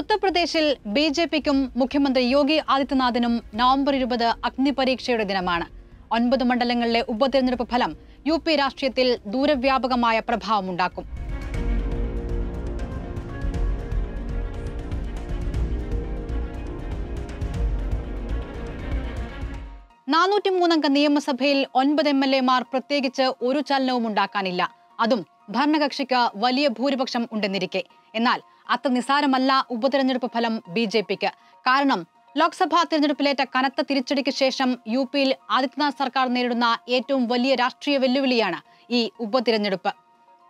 ഉത്തർപ്രദേശിൽ B J പിക്കും മുഖ്യമന്ത്രി യോഗി ആദിത്യനാഥിനും നവംബർ ഇരുപത് അഗ്നിപരീക്ഷയുടെ ദിനമാണ്. ഒൻപത് മണ്ഡലങ്ങളിലെ ഉപതെരഞ്ഞെടുപ്പ് ഫലം യു പി രാഷ്ട്രീയത്തിൽ ദൂരവ്യാപകമായ പ്രഭാവമുണ്ടാക്കും. നാനൂറ്റി മൂന്നംഗ നിയമസഭയിൽ ഒൻപത് എം എൽ എമാർ പ്രത്യേകിച്ച് ഒരു ചലനവും ഉണ്ടാക്കാനില്ല. അതും ഭരണകക്ഷിക്ക് വലിയ ഭൂരിപക്ഷം ഉണ്ടെന്നിരിക്കെ. എന്നാൽ അത്ര നിസാരമല്ല ഉപതെരഞ്ഞെടുപ്പ് ഫലം ബി ജെ പിക്ക്. കാരണം ലോക്സഭാ തിരഞ്ഞെടുപ്പിലേറ്റ കനത്ത തിരിച്ചടിക്ക് ശേഷം യു പിയിൽ ആദിത്യനാഥ് സർക്കാർ നേരിടുന്ന ഏറ്റവും വലിയ രാഷ്ട്രീയ വെല്ലുവിളിയാണ് ഈ ഉപതിരഞ്ഞെടുപ്പ്.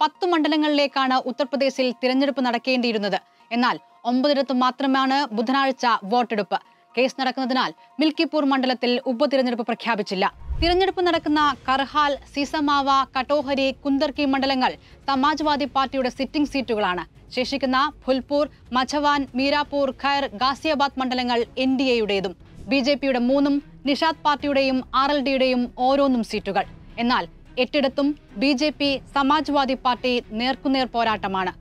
പത്ത് മണ്ഡലങ്ങളിലേക്കാണ് ഉത്തർപ്രദേശിൽ തിരഞ്ഞെടുപ്പ് നടക്കേണ്ടിയിരുന്നത്. എന്നാൽ ഒമ്പതിടത്ത് മാത്രമാണ് ബുധനാഴ്ച വോട്ടെടുപ്പ്. കേസ് നടക്കുന്നതിനാൽ മിൽക്കിപൂർ മണ്ഡലത്തിൽ ഉപതിരഞ്ഞെടുപ്പ് പ്രഖ്യാപിച്ചില്ല. തിരഞ്ഞെടുപ്പ് നടക്കുന്ന കർഹാൽ സീസമാവ കട്ടോഹരി കുന്ദർക്കി മണ്ഡലങ്ങൾ സമാജ്വാദി പാർട്ടിയുടെ സിറ്റിംഗ് സീറ്റുകളാണ്. ശേഷിക്കുന്ന ഫുൽപൂർ മഛവാൻ മീരാപൂർ ഖൈർ ഗാസിയാബാദ് മണ്ഡലങ്ങൾ എൻ ഡി എയുടേതും ബി ജെ പിയുടെ മൂന്നും നിഷാദ് പാർട്ടിയുടെയും ആർ എൽ ഡിയുടെയും ഓരോന്നും സീറ്റുകൾ. എന്നാൽ എട്ടിടത്തും B J P Samajwadi party നേർക്കുനേർ പോരാട്ടമാണ്.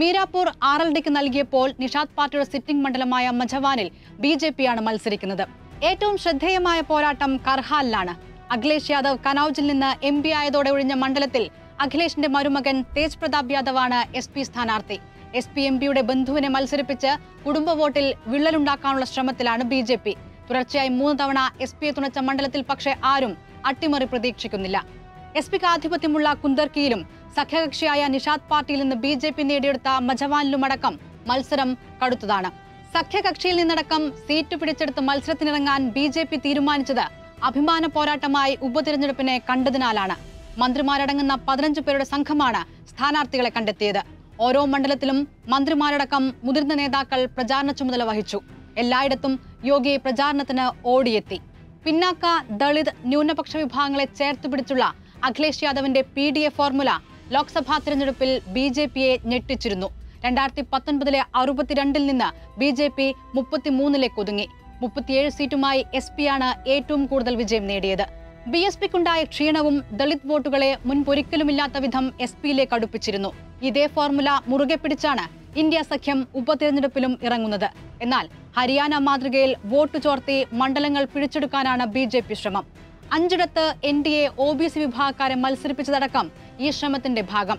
മീരാപൂർ ആർ എൽ ഡിക്ക് നൽകിയപ്പോൾ നിഷാദ് പാർട്ടിയുടെ സിറ്റിംഗ് മണ്ഡലമായ മജവാനിൽ ബി ജെ പിയാണ് മത്സരിക്കുന്നത്. ഏറ്റവും ശ്രദ്ധേയമായ പോരാട്ടം കർഹാലിലാണ്. അഖിലേഷ് യാദവ് കനൌജിൽ നിന്ന് എം പി ആയതോടെ ഒഴിഞ്ഞ മണ്ഡലത്തിൽ അഖിലേഷിന്റെ മരുമകൻ തേജ് പ്രതാപ് യാദവാണ് എസ് പി സ്ഥാനാർത്ഥി. എസ് പി എം പിയുടെ ബന്ധുവിനെ മത്സരിപ്പിച്ച് കുടുംബ വോട്ടിൽ വിള്ളലുണ്ടാക്കാനുള്ള ശ്രമത്തിലാണ് ബി ജെ പി. തുടർച്ചയായി മൂന്ന് തവണ എസ് പിയെ തുണച്ച മണ്ഡലത്തിൽ പക്ഷേ ആരും അട്ടിമറി പ്രതീക്ഷിക്കുന്നില്ല. എസ് പിക്ക് ആധിപത്യമുള്ള കുന്ദർക്കിയിലും സഖ്യകക്ഷിയായ നിഷാദ് പാർട്ടിയിൽ നിന്ന് ബി ജെ പി നേടിയെടുത്ത മജവാനിലുമടക്കം മത്സരം കടുത്തതാണ്. സഖ്യകക്ഷിയിൽ നിന്നടക്കം സീറ്റ് പിടിച്ചെടുത്ത് മത്സരത്തിനിറങ്ങാൻ ബി ജെ പി തീരുമാനിച്ചത് അഭിമാന പോരാട്ടമായി ഉപതിരഞ്ഞെടുപ്പിനെ കണ്ടതിനാലാണ്. മന്ത്രിമാരടങ്ങുന്ന പതിനഞ്ച് പേരുടെ സംഘമാണ് സ്ഥാനാർത്ഥികളെ കണ്ടെത്തിയത്. ഓരോ മണ്ഡലത്തിലും മന്ത്രിമാരടക്കം മുതിർന്ന നേതാക്കൾ പ്രചാരണ ചുമതല വഹിച്ചു. എല്ലായിടത്തും യോഗി പ്രചാരണത്തിന് ഓടിയെത്തി. പിന്നാക്ക ദളിത് ന്യൂനപക്ഷ വിഭാഗങ്ങളെ ചേർത്ത് പിടിച്ചുള്ള അഖിലേഷ് യാദവിന്റെ P D A formula Lok Sabha തിരഞ്ഞെടുപ്പിൽ ബി ജെ പിയെ ഞെട്ടിച്ചിരുന്നു. രണ്ടായിരത്തി പത്തൊൻപതിലെ അറുപത്തിരണ്ടിൽ നിന്ന് ബി ജെ പി മുപ്പത്തിമൂന്നിലേക്ക് ഒതുങ്ങി. മുപ്പത്തിയേഴ് സീറ്റുമായി എസ് പിയാണ് ഏറ്റവും കൂടുതൽ വിജയം നേടിയത്. ബി എസ് പിക്കുണ്ടായ ക്ഷീണവും ദളിത് വോട്ടുകളെ മുൻപൊരിക്കലുമില്ലാത്ത വിധം എസ് പിയിലേക്ക് അടുപ്പിച്ചിരുന്നു. ഇതേ ഫോർമുല മുറുകെ പിടിച്ചാണ് ഇന്ത്യ സഖ്യം ഉപതെരഞ്ഞെടുപ്പിലും ഇറങ്ങുന്നത്. എന്നാൽ ഹരിയാന മാതൃകയിൽ വോട്ട് ചോർത്തി മണ്ഡലങ്ങൾ പിടിച്ചെടുക്കാനാണ് ബി ജെ പി ശ്രമം. അഞ്ചിടത്ത് N D A O B C വിഭാഗക്കാരെ മത്സരിപ്പിച്ചതടക്കം ഈ ശ്രമത്തിന്റെ ഭാഗം.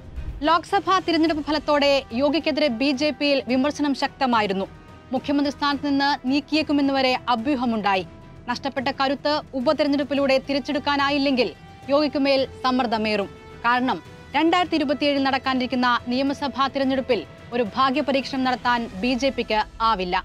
ലോക്സഭാ തിരഞ്ഞെടുപ്പ് ഫലത്തോടെ യോഗിക്കെതിരെ ബി ജെ പിയിൽ വിമർശനം ശക്തമായിരുന്നു. മുഖ്യമന്ത്രി സ്ഥാനത്ത് നിന്ന് നീക്കിയേക്കുമെന്നുവരെ അഭ്യൂഹമുണ്ടായി. നഷ്ടപ്പെട്ട കരുത്ത് ഉപതെരഞ്ഞെടുപ്പിലൂടെ തിരിച്ചെടുക്കാനായില്ലെങ്കിൽ യോഗിക്കുമേൽ സമ്മർദ്ദമേറും. കാരണം രണ്ടായിരത്തി ഇരുപത്തിയേഴിൽ നടക്കാനിരിക്കുന്ന നിയമസഭാ തിരഞ്ഞെടുപ്പിൽ ഒരു ഭാഗ്യപരീക്ഷണം നടത്താൻ ബി ആവില്ല.